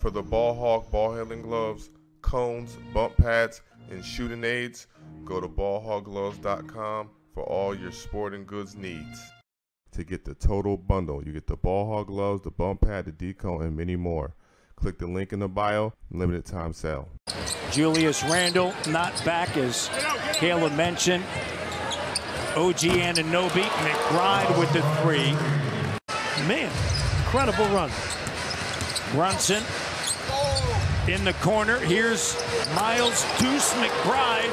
For the Ball Hog ball handling gloves, cones, bump pads, and shooting aids, go to ballhoggloves.com for all your sporting goods needs. To get the total bundle, you get the ball hog gloves, the bump pad, the decone, and many more. Click the link in the bio, limited time sale. Julius Randle not back as Kayla mentioned. OG Anunoby, McBride with the three. Man, incredible run. Brunson in the corner. Here's Miles Deuce McBride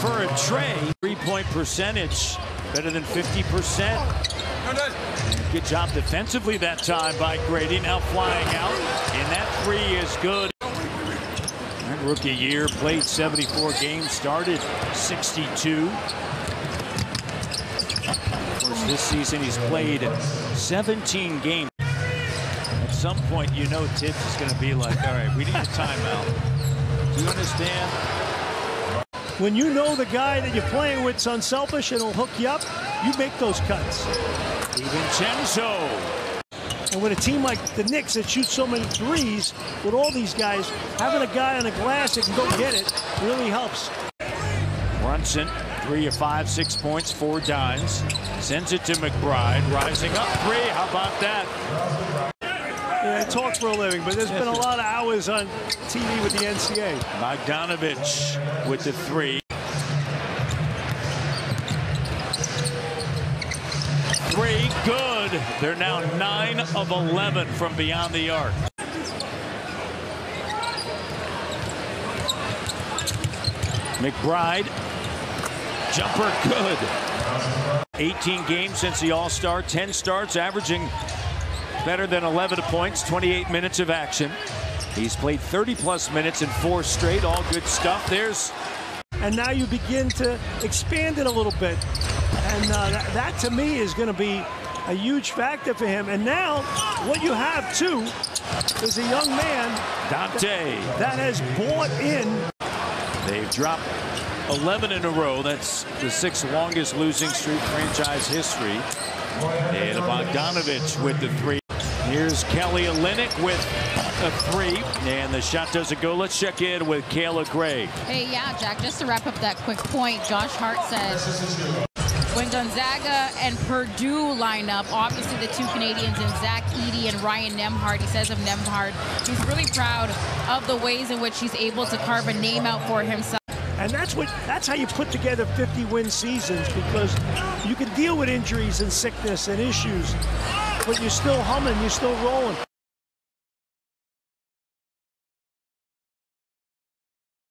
for a tray. Three-point percentage better than 50%. Good job defensively that time by Gradey. Now flying out, and that three is good. That rookie year played 74 games, started 62. Of course, this season he's played 17 games. At some point, you know Thibs is going to be like, all right, we need a timeout. Do you understand? When you know the guy that you're playing with is unselfish and will hook you up, you make those cuts. DiVincenzo. And with a team like the Knicks that shoots so many threes, with all these guys, having a guy on the glass that can go get it really helps. Brunson, three or five, six points, four dimes. Sends it to McBride, rising up three. How about that? Talk for a living, but there's been a lot of hours on TV with the NCAA. Bogdanovich with the three. Three, good. They're now 9 of 11 from beyond the arc. McBride, jumper good. 18 games since the All-Star, 10 starts, averaging better than 11 points, 28 minutes of action. He's played 30 plus minutes in four straight, all good stuff. There's and now you begin to expand it a little bit. And uh, that, that, to me is going to be a huge factor for him. And now what you have too is a young man Dante that, that has bought in. They've dropped 11 in a row. That's the sixth longest losing streak franchise history. And Bogdanovich with the three. Here's Kelly Olynyk with a three, and the shot doesn't go. Let's check in with Kayla Gray. Hey, yeah, Jack, just to wrap up that quick point, Josh Hart says when Gonzaga and Purdue line up, obviously the two Canadians and Zach Edey and Ryan Nembhard, he says of Nembhard, he's really proud of the ways in which he's able to carve a name out for himself. And that's what that's how you put together 50 win seasons because you can deal with injuries and sickness and issues, but you're still humming, you're still rolling.